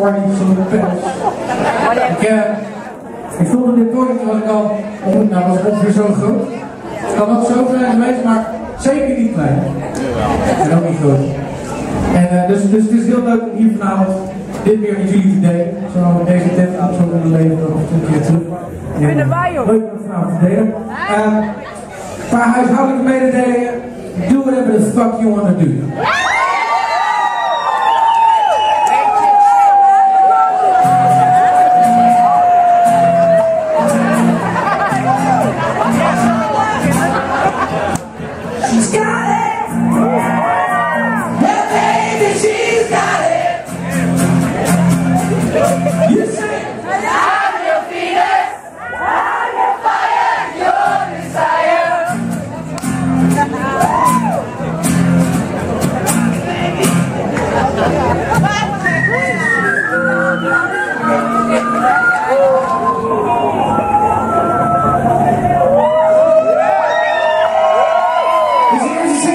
party van de pers. Ik, uh, ik in dit torentje was ik al, nou was ongeveer zo groot. Het kan ook zo klein geweest, maar zeker niet klein. En ook niet groot. En, uh, dus, dus het is heel leuk om hier vanavond dit weer met jullie te delen. Zo met deze tent aan zo willen leven nog een keer terug. Ik ben erbij joh. Leuk om vanavond te delen. Een paar huishoudelijke mededelingen. Do whatever the fuck you want to do. Scotty. His ears